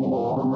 Thank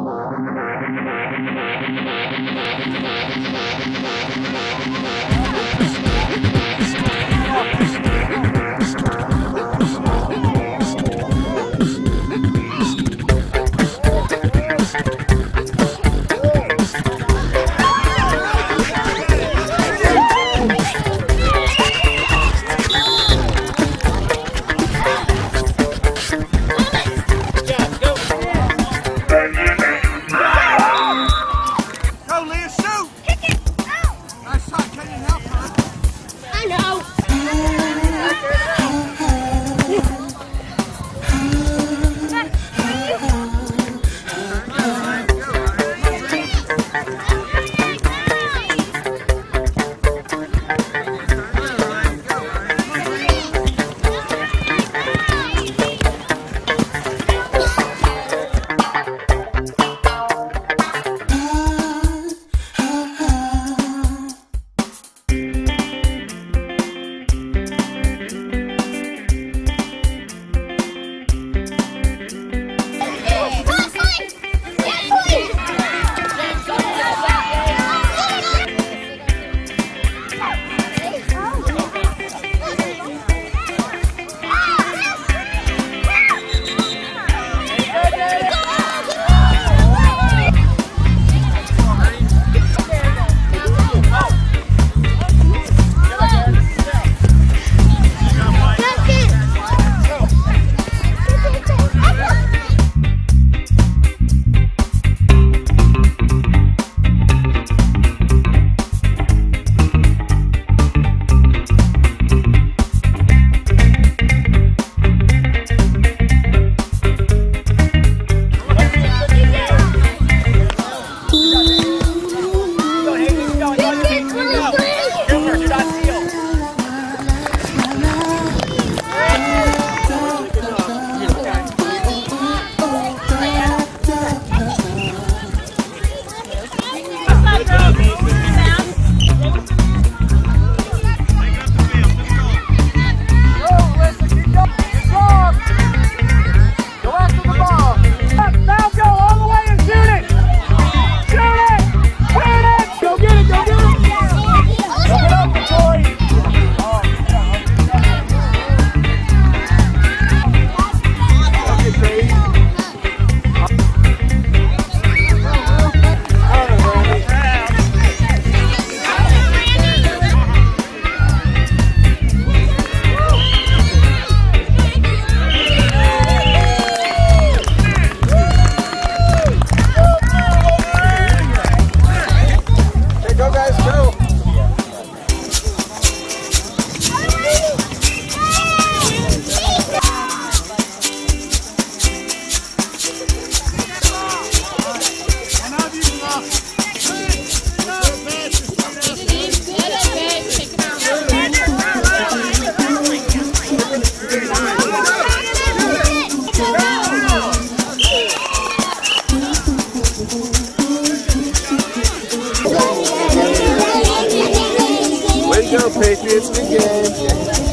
Way go, Patriots, begin. game.